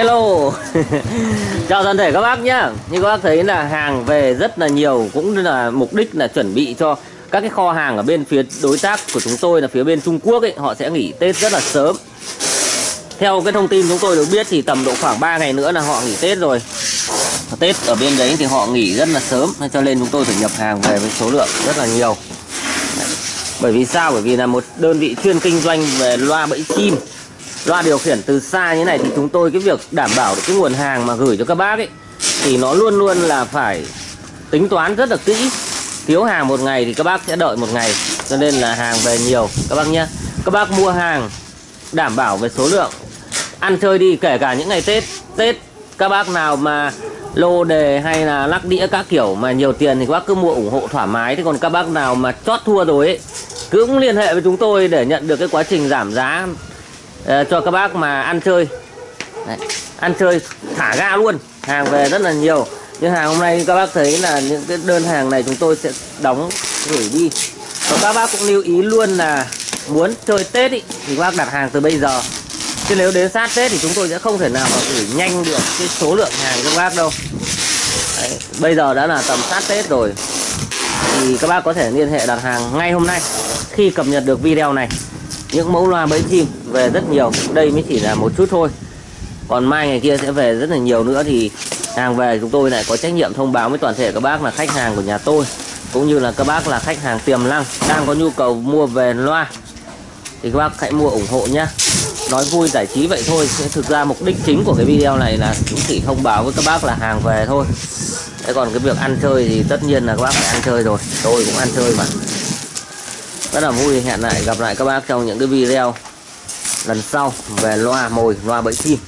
Hello. Chào toàn thể các bác nhá. Như các bác thấy là hàng về rất là nhiều, Cũng là mục đích là chuẩn bị cho Các cái kho hàng ở bên phía đối tác của chúng tôi Là phía bên Trung Quốc ấy, Họ sẽ nghỉ Tết rất là sớm. Theo cái thông tin chúng tôi được biết Thì tầm độ khoảng 3 ngày nữa là họ nghỉ Tết rồi. Tết ở bên đấy thì họ nghỉ rất là sớm Cho nên chúng tôi phải nhập hàng về với số lượng rất là nhiều. Bởi vì sao? Bởi vì là một đơn vị chuyên kinh doanh về loa bẫy chim loa điều khiển từ xa như này thì chúng tôi cái việc đảm bảo được cái nguồn hàng mà gửi cho các bác ấy, thì nó luôn luôn là phải tính toán rất là kỹ. Thiếu hàng một ngày thì các bác sẽ đợi một ngày, cho nên là hàng về nhiều, các bác nhé. Các bác mua hàng đảm bảo về số lượng, ăn chơi đi, kể cả những ngày tết tết các bác nào mà lô đề hay là lắc đĩa các kiểu mà nhiều tiền thì các bác cứ mua ủng hộ thoải mái. Thế còn các bác nào mà chót thua rồi ấy, cứ cũng liên hệ với chúng tôi để nhận được cái quá trình giảm giá. Ờ, cho các bác mà ăn chơi. Đấy, ăn chơi thả ga luôn. Hàng về rất là nhiều. Nhưng hàng hôm nay các bác thấy là những cái đơn hàng này chúng tôi sẽ đóng gửi đi. Và các bác cũng lưu ý luôn là muốn chơi Tết ý, thì các bác đặt hàng từ bây giờ. Chứ nếu đến sát Tết thì chúng tôi sẽ không thể nào mà gửi nhanh được cái số lượng hàng cho các bác đâu. Đấy, bây giờ đã là tầm sát Tết rồi. Thì các bác có thể liên hệ đặt hàng ngay hôm nay khi cập nhật được video này. Những mẫu loa bẫy chim về rất nhiều. Đây mới chỉ là một chút thôi. Còn mai ngày kia sẽ về rất là nhiều nữa thì hàng về chúng tôi lại có trách nhiệm thông báo với toàn thể các bác là khách hàng của nhà tôi, cũng như là các bác là khách hàng tiềm năng đang có nhu cầu mua về loa. Thì các bác hãy mua ủng hộ nhé nói vui giải trí vậy thôi thực ra mục đích chính của cái video này là cũng chỉ thông báo với các bác là hàng về thôi. Thế còn cái việc ăn chơi thì tất nhiên là các bác phải ăn chơi rồi, tôi cũng ăn chơi mà. Rất là vui, hẹn lại gặp lại các bác trong những cái video lần sau về loa mồi loa bẫy chim